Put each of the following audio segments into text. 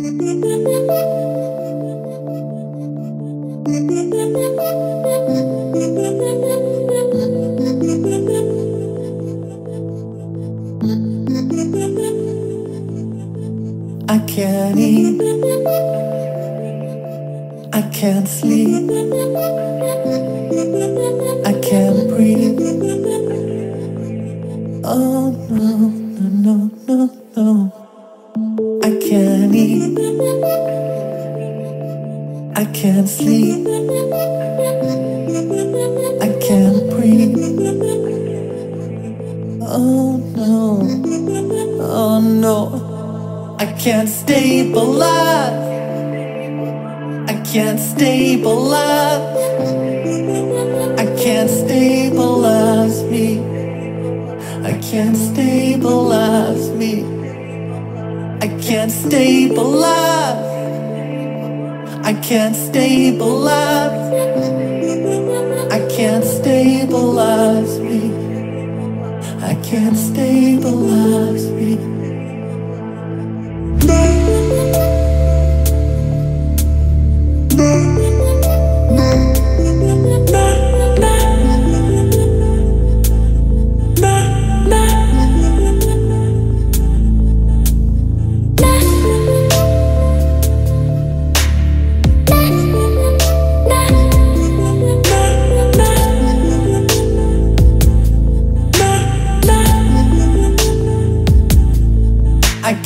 I can't eat. I can't sleep. I can't breathe. Oh no, no, no, no, no. I can't eat. I can't sleep. I can't breathe. Oh no, oh no. I can't stabilize. I can't stabilize. I can't stabilize me. I can't stabilize. I can't stay stabilize. I can't stay stabilize. I can't stabilize me. I can't stabilize me.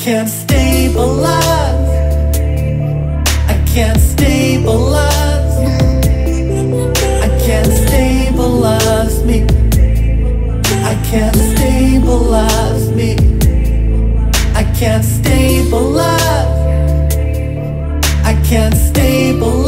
can't stabilize. I can't stabilize. I can't stabilize me. I can't stabilize me. I can't stabilize. I can't stabilize.